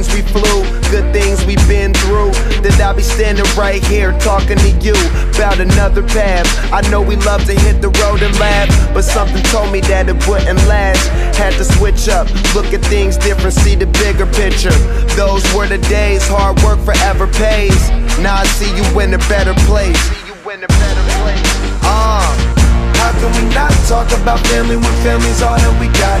planes we flew, good things we've been through. That I'll be standing right here talking to you about another path. I know we love to hit the road and laugh, but something told me that it wouldn't last. Had to switch up, look at things different, see the bigger picture. Those were the days, hard work forever pays. Now I see you in a better place. See you in a better place. Uh. How can we not talk about family when family's all that we got?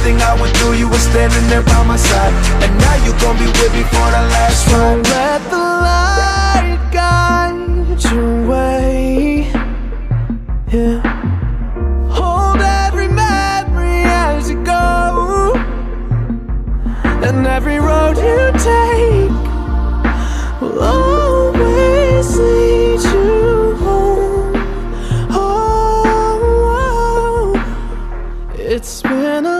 Everything I went through, you were standing there by my side, and now you gon' be with me for the last ride. Don't let the light guide your way. Yeah. Hold every memory as you go, and every road you take will always lead you home. Oh, oh, oh. it's been a